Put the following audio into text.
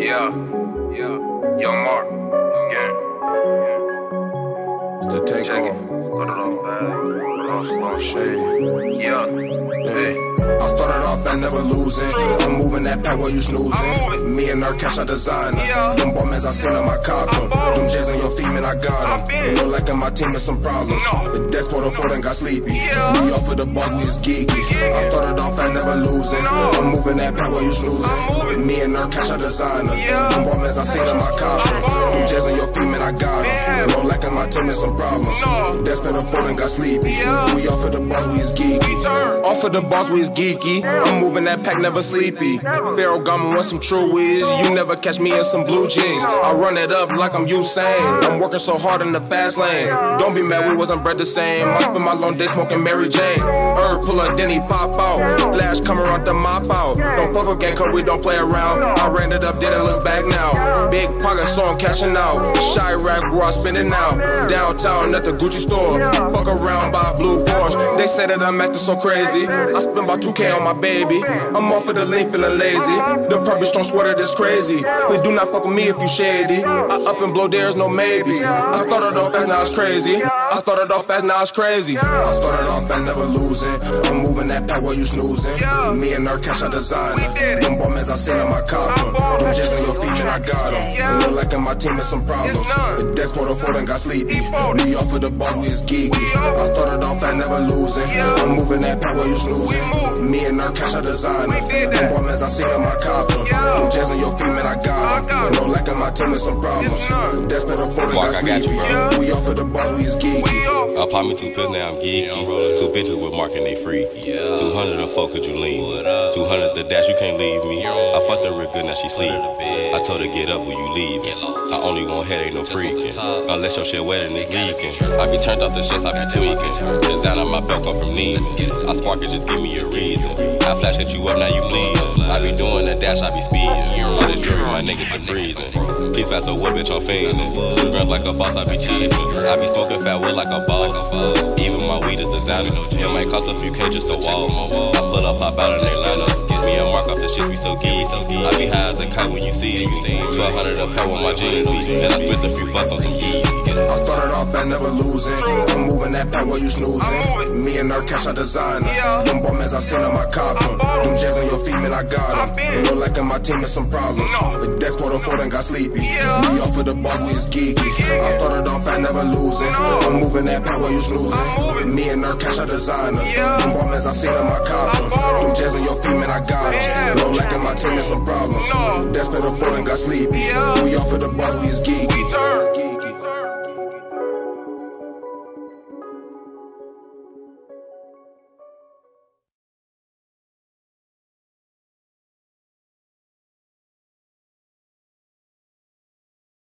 Yeah, yeah. Yung Mark. Yeah. It's the it. Put it on bag. Put it on slow shit. Yeah. Hey. I at never losing. I'm moving that pack while you snoozing. Me and her cash a designer. Yeah. Them bombers I seen on my cop I bought 'em. Them J's in your feet, man, I got them. know, like in my team is some problems. No. The desk photo for them got sleepy. Yeah. We off of the boss, we is geeky. Yeah. I started off at never losing. No. I'm moving that pack while you snoozing. Me and her cash a designer. Yeah. Them bombers I seen on my cop know, like in my team is some problems. No. Photo for them got sleepy. Yeah. We off of the boss, we is geeky. Off of the boss, we is geeky. I'm moving that pack, never sleepy. Pharaoh Gama want some true whiz. You never catch me in some blue jeans. I run it up like I'm Usain. I'm working so hard in the fast lane. Don't be mad, we wasn't bred the same. I spend my long day smoking Mary Jane. Herb pull up, then he pop out. Flash come around the mop out. Don't fuck with gang cause we don't play around. I ran it up, didn't look back now. Big pocket, so I'm cashing out. Shy rack, where I spinning out. Downtown at the Gucci store. Fuck around by a blue Porsche. They say that I'm acting so crazy. I spend about 2K on my baby. I'm off of the lean, feeling lazy. The purple strong sweater that's crazy. Please do not fuck with me if you shady. I up and blow, there's no maybe. I started off fast, now it's crazy. I started off fast, now it's crazy. I started off fast, never losing. I'm moving that pack while you snoozing. Me and her cash a designer. Them bombers I seen in my 'em. Them J's in your feet, and I got them. Yeah. You know, like in my team is some problems. It's none. The desk photo for them got sleepy. folded. We off of the boss, we is geeky. off. I started off fast, never losing. Yeah. I'm moving that power, you snoozing. Me and her cash a designer. did Them that. bombers I seen on my cop. Yeah. Them J's in your feet, man, I got I them. got You know, in my team is some problems. It's none. The desk photo for got I got you, sleepy. We off of the boss, we is geeky. I pop me two pills, now I'm geeky. Two bitches with Mark and they freaky. 200 the fuck, could you leave me? 200 the dash, you can't leave me. I fucked her real good, now she sleep. I told her get up when you leave. I only want head, ain't no freaking. Unless your shit wet and it's leaking. I be turned off the shits, I be tweaking. Design on my belt come from Neiman. I spark it, just give me a reason. I flash at you up, now you bleeding. I be doing the dash, I be speeding. All this jewelry, my nigga to freezing. Please pass a whip, bitch, I'm fiending. Two grams like a boss, I be cheating. I be smoking fat wood like a boss. Even my weed is designer. It might cost a few K just to walk. I pull up, pop out in Atlanta. Get me a Mark off the shits, we so geeky. I be high as a kite when you see it. 1200 a pound with my jeans. And I spent a few bucks on some geese. I started off at never losing. I'm moving that pack while you snoozing. Me and her cash a designer. Them bombers I seen on my cop. Bought 'em. Them J's in your man, I got I them. You like in my team is some problems. The desk photo for them got sleepy. We off of the boss, we is geeky. I started off at never losing. I'm moving that while you snoozing. Me and her cash a designer. Them bombers I seen on my cop. I bought 'em. Them J's in your man, I got them. You like in my team is some problems. The desk photo for them got sleepy. We off of the boss, we is. Geeky.